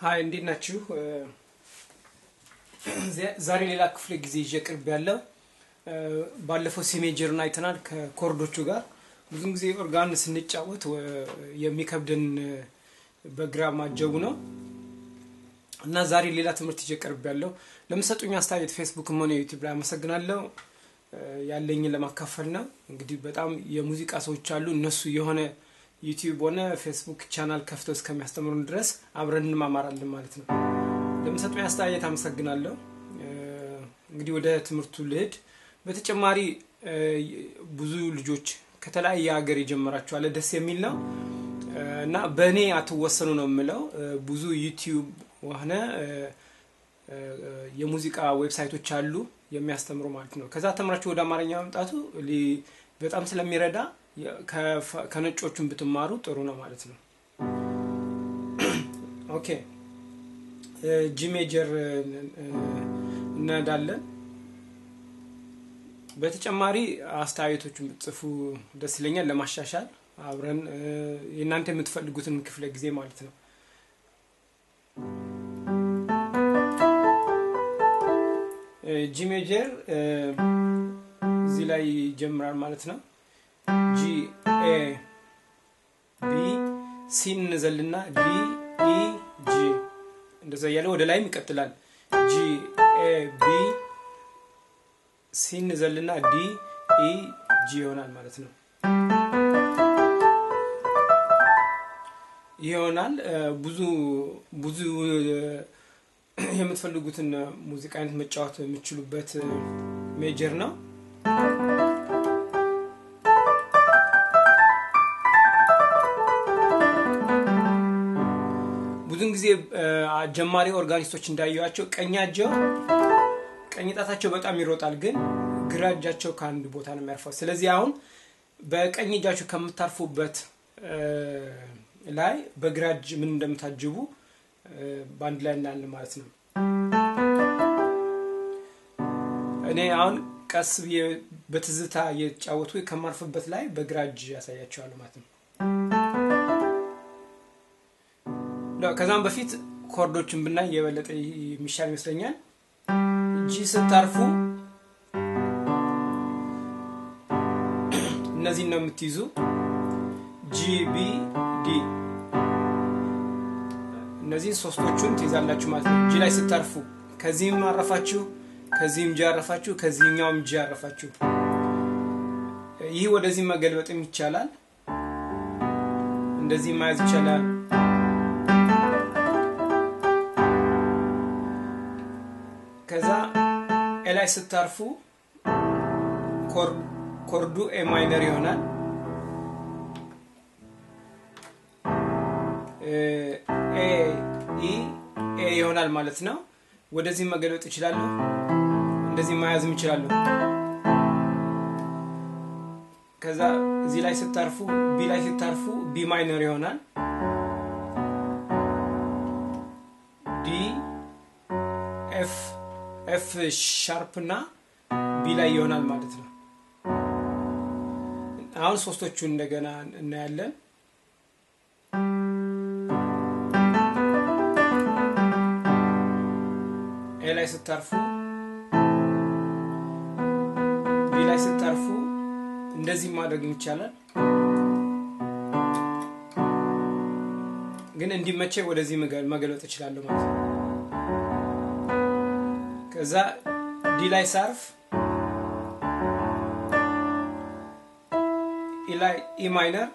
Hi እንዴት ናችሁ? ዛሬ ሌላ ክፍለ ጊዜ ይዤ ቀርቤያለው ባለፈው C major ን አይተናል ከኮርዶቹ ጋር። ብዙን ጊዜ ኦርጋን ስንጫወት የሚከብድን በግራ ማጀቡ ነው እና ዛሬ ሌላ ትምህርት ይዤ ቀርቤያለው ለምትሰጡኝ አስተያየት ፌስቡክም ሆነ ዩቲዩብ ላይ አመሰግናለሁ። ያለኝን ለማካፈል ነው። እንግዲህ በጣም የሙዚቃ ሰዎች አሉ። እነሱ የሆነ ዩቲዩብ ሆነ ፌስቡክ ቻናል ከፍተው እስከሚያስተምሩን ድረስ አብረን እንማማራለን ማለት ነው። ለምትሰጡኝ አስተያየት አመሰግናለሁ። እንግዲህ ወደ ትምህርቱ ልሄድ። በተጨማሪ ብዙ ልጆች ከተለያየ ሀገር ጀምራችኋል ደስ የሚል ነው እና በእኔ አትወሰኑ ነው የምለው። ብዙ ዩቲዩብ ሆነ የሙዚቃ ዌብሳይቶች አሉ የሚያስተምሩ ማለት ነው። ከዛ ተምራችሁ ወደ አማርኛ መምጣቱ በጣም ስለሚረዳ ከነጮቹን ብትማሩ ጥሩ ነው ማለት ነው። Okay G major እንሄዳለን። በተጨማሪ አስተያየቶቹን ብትጽፉ ደስ ይለኛል፣ ለማሻሻል አብረን የእናንተ የምትፈልጉትን ክፍለ ጊዜ ማለት ነው። G major እዚህ ላይ ይጀምራል ማለት ነው። ጂ ኤ ቢ ሲ እንዘልና D E G እንደዛ እያለ ወደ ላይም ይቀጥላል። ጂ ኤ ቢ ሲ እንዘልና D E G ይሆናል ማለት ነው። ይሆናል። ብዙ ብዙ የምትፈልጉትን ሙዚቃ አይነት መጫወት የምችሉበት ሜጀር ነው። ጀማሪ ኦርጋኒስቶች እንዳየዋቸው ቀኛቸው ቀኝ ጣታቸው በጣም ይሮጣል፣ ግን ግራ እጃቸው ከአንድ ቦታ ነው የሚያርፈው። ስለዚህ አሁን በቀኝ እጃችሁ ከምታርፉበት ላይ በግራ እጅ ምን እንደምታጅቡ በአንድ ላይ እናያለን ማለት ነው። እኔ አሁን ቀስ በትዝታ እየተጫወቱ ከማርፍበት ላይ በግራ እጅ ያሳያቸዋል ማለት ነው። ከዛም በፊት ኮርዶችን ብናይ የበለጠ የሚሻል ይመስለኛል። G ስታርፉ እነዚህን ነው የምትይዙ። G B D እነዚህን ሶስቶቹን ትይዛላችሁ ማለት ነው። G ላይ ስታርፉ ከዚህም አረፋችሁ፣ ከዚህም G አረፋችሁ፣ ከዚህኛውም G አረፋችሁ። ይህ ወደዚህ መገልበጥም ይቻላል። እንደዚህ መያዝ ይቻላል። ላይ ስታርፉ ኮርዱ A minor ይሆናል። A E A ይሆናል ማለት ነው። ወደዚህ መገልበጥ ይችላለሁ። እንደዚህ መያዝም ይችላለሁ። ከዛ እዚህ ላይ ስታርፉ B ላይ ስታርፉ B minor ይሆናል። D F F sharp እና B ላይ ይሆናል ማለት ነው። አሁን ሶስቶቹን እንደገና እናያለን። A ላይ ስታርፉ B ላይ ስታርፉ እንደዚህ ማድረግ ይቻላል፣ ግን እንዲመቸኝ ወደዚህ መገልበጥ እችላለሁ ማለት ነው። ከዛ D ላይ ሳርፍ E ላይ E minor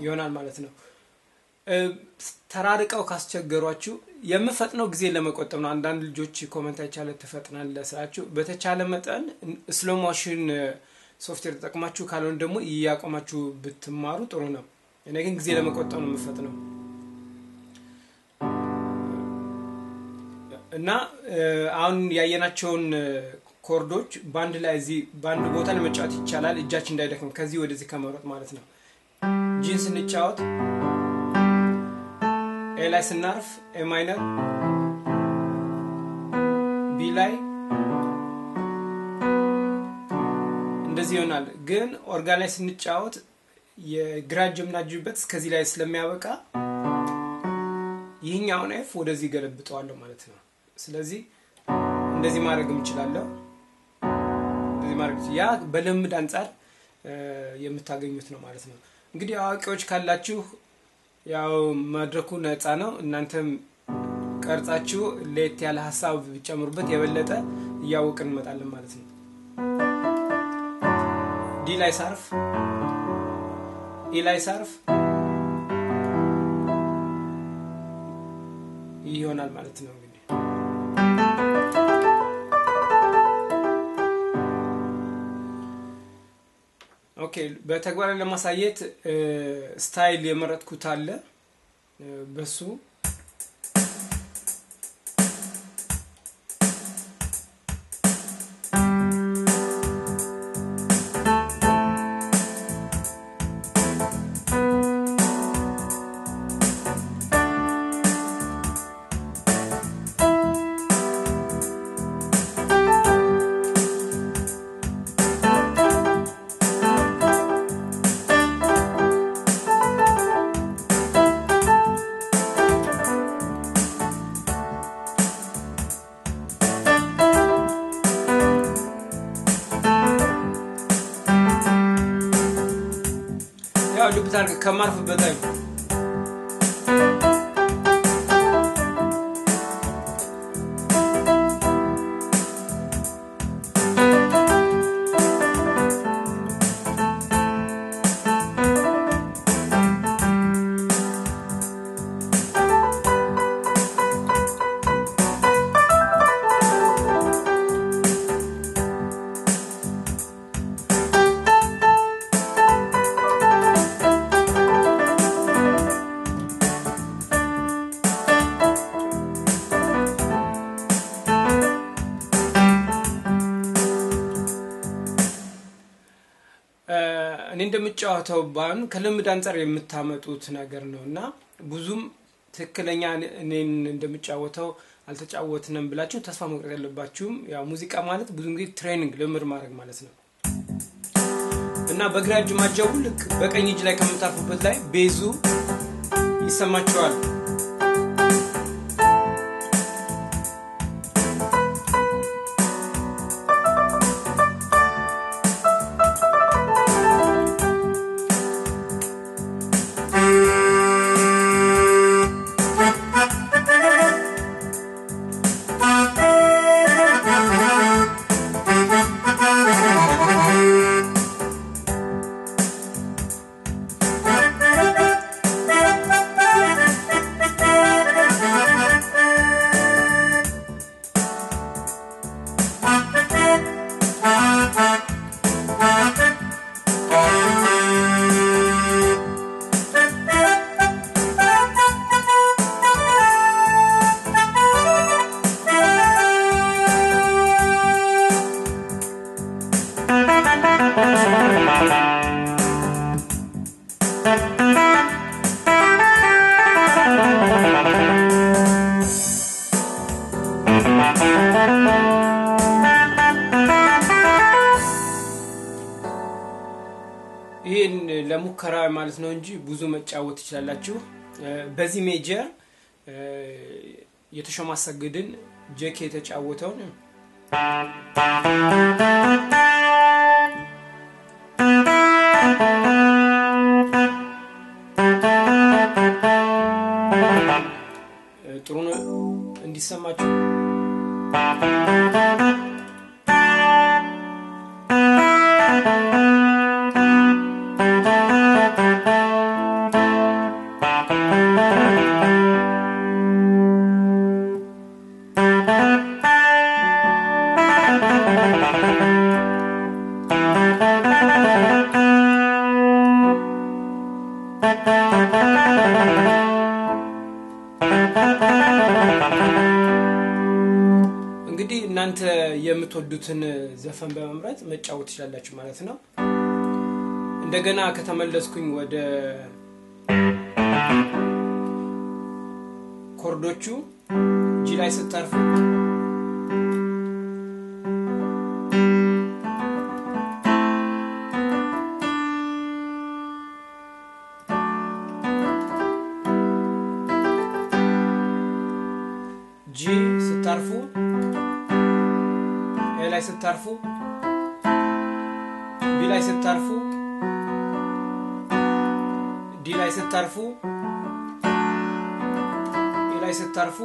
ይሆናል ማለት ነው። ተራርቀው ካስቸገሯችሁ የምፈጥነው ጊዜ ለመቆጠብ ነው። አንዳንድ ልጆች comment አይቻለሁ ትፈጥናለህ ስላላችሁ፣ በተቻለ መጠን slow motion software ተጠቅማችሁ ካልሆነ ደግሞ እያቆማችሁ ብትማሩ ጥሩ ነው። እኔ ግን ጊዜ ለመቆጠብ ነው የምፈጥነው እና አሁን ያየናቸውን chord ኦች በአንድ ላይ እዚህ በአንድ ቦታ ለመጫወት ይቻላል። እጃችን እንዳይደክም ከዚህ ወደዚህ ከመሮጥ ማለት ነው። G ን ስንጫወት A ላይ ስናርፍ A minor፣ B ላይ እንደዚህ ይሆናል። ግን ኦርጋን ላይ ስንጫወት የግራ እጅ የምናጅብበት እስከዚህ ላይ ስለሚያበቃ ይህኛውን F ወደዚህ ገለብጠዋለሁ ማለት ነው። ስለዚህ እንደዚህ ማድረግ እችላለሁ። እንደዚህ ማድረግ ያ በልምድ አንጻር የምታገኙት ነው ማለት ነው። እንግዲህ አዋቂዎች ካላችሁ ያው መድረኩ ነፃ ነው። እናንተም ቀርጻችሁ ለየት ያለ ሀሳብ ቢጨምሩበት የበለጠ እያወቅን እንመጣለን ማለት ነው። D ላይ ሳርፍ፣ E ላይ ሳርፍ ይሆናል ማለት ነው OK በተግባር ለማሳየት ስታይል የመረጥኩት አለ። በሱ Marvel Bedem. እኔ እንደምጫወተው ባን ከልምድ አንጻር የምታመጡት ነገር ነው እና ብዙም ትክክለኛ እኔን እንደምጫወተው አልተጫወትንም ብላችሁ ተስፋ መቁረጥ ያለባችሁም። ያው ሙዚቃ ማለት ብዙ ጊዜ training ልምድ ማድረግ ማለት ነው እና በግራ እጅ ማጀቡ ልክ በቀኝ እጅ ላይ ከምታርፉበት ላይ bass ኡ ይሰማችኋል። ለሙከራ ማለት ነው እንጂ ብዙ መጫወት ትችላላችሁ። በዚህ ሜጀር የተሾመ አሰግድን ጄኬ የተጫወተውን ጥሩ ነው እንዲሰማችሁ እናንተ የምትወዱትን ዘፈን በመምረጥ መጫወት ትችላላችሁ ማለት ነው። እንደገና ከተመለስኩኝ ወደ ኮርዶቹ ጂ ላይ ስታርፉ ጂ ስታርፉ ላይ ስታርፉ? ቢ ላይ ስታርፉ? ዲ ላይ ስታርፉ? ኤ ላይ ስታርፉ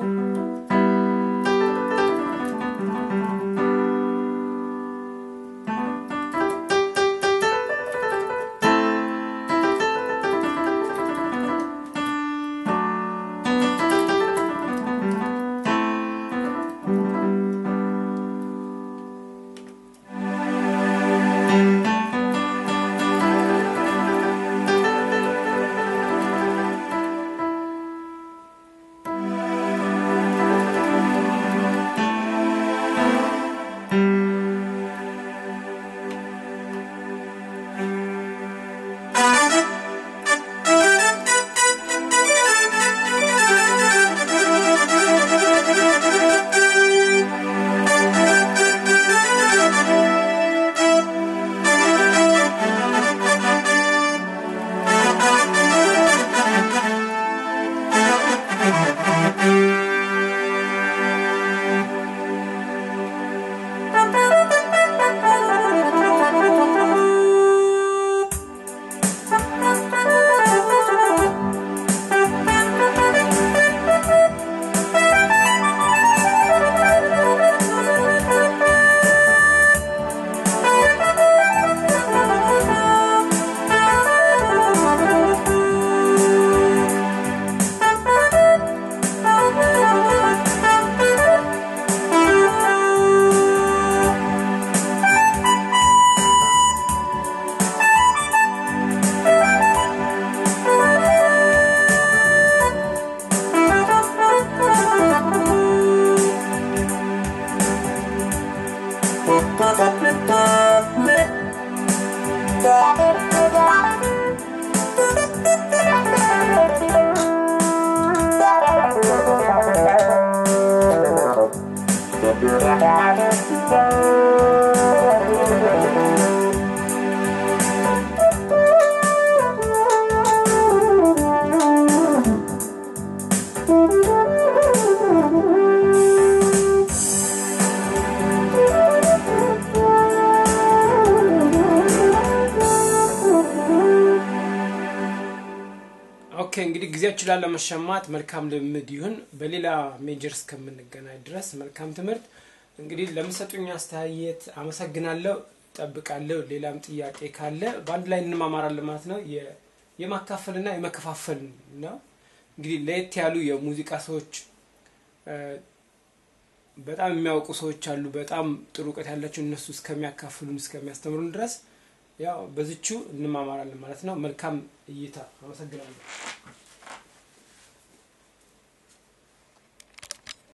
ጊዜያችን ላለመሸማት መልካም ልምድ ይሁን። በሌላ ሜጀር እስከምንገናኝ ድረስ መልካም ትምህርት። እንግዲህ ለምሰጡኝ አስተያየት አመሰግናለሁ። ጠብቃለሁ። ሌላም ጥያቄ ካለ በአንድ ላይ እንማማራለን ማለት ነው። የማካፈልና የመከፋፈል ነው። እንግዲህ ለየት ያሉ የሙዚቃ ሰዎች በጣም የሚያውቁ ሰዎች አሉ። በጣም ጥሩ እውቀት ያላቸው እነሱ እስከሚያካፍሉን እስከሚያስተምሩን ድረስ ያው በዝቹ እንማማራለን ማለት ነው። መልካም እይታ። አመሰግናለሁ።